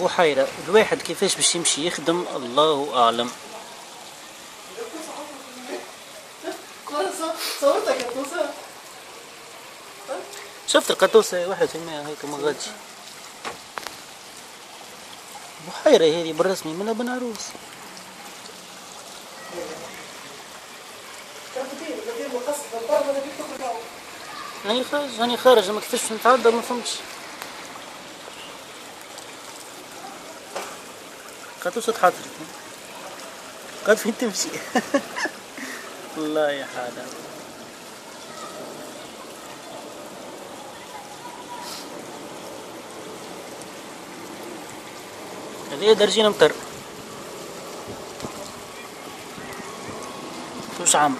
بحيرة الواحد كيفاش باش يمشي يخدم؟ الله أعلم. شفت القطوسة؟ واحد في الماء هيك مغادي بحيرة هذه بالرسمي منها بن عروس هاني خارج هاني خارج ما كيفاش نتعدى؟ ما فهمتش. قطوسة تحضر قد فين تمشي. والله يا حالة هذه درجين مطر وش عامل